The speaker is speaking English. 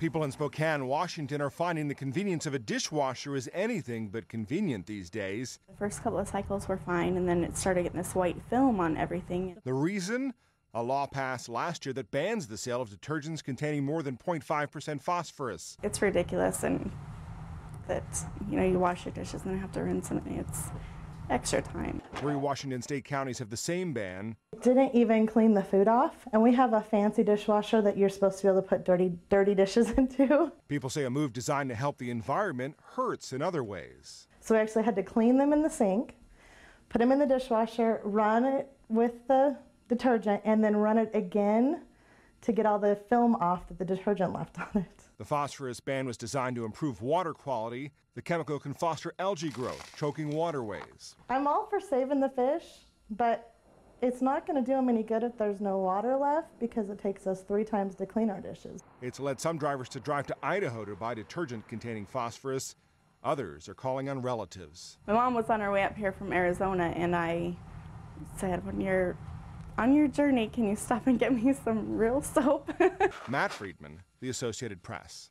People in Spokane, Washington are finding the convenience of a dishwasher is anything but convenient these days. The first couple of cycles were fine, and then it started getting this white film on everything. The reason? A law passed last year that bans the sale of detergents containing more than 0.5% phosphorus. It's ridiculous, and that you know you wash your dishes and then have to rinse them. It's extra time. Three Washington state counties have the same ban. Didn't even clean the food off, and we have a fancy dishwasher that you're supposed to be able to put dirty, dirty dishes into. People say a move designed to help the environment hurts in other ways. So we actually had to clean them in the sink, put them in the dishwasher, run it with the detergent, and then run it again to get all the film off that the detergent left on it. The phosphorus ban was designed to improve water quality. The chemical can foster algae growth, choking waterways. I'm all for saving the fish, but it's not going to do them any good if there's no water left because it takes us three times to clean our dishes. It's led some drivers to drive to Idaho to buy detergent containing phosphorus. Others are calling on relatives. My mom was on her way up here from Arizona, and I said, when you're on your journey, can you stop and get me some real soap? Matt Friedman, The Associated Press.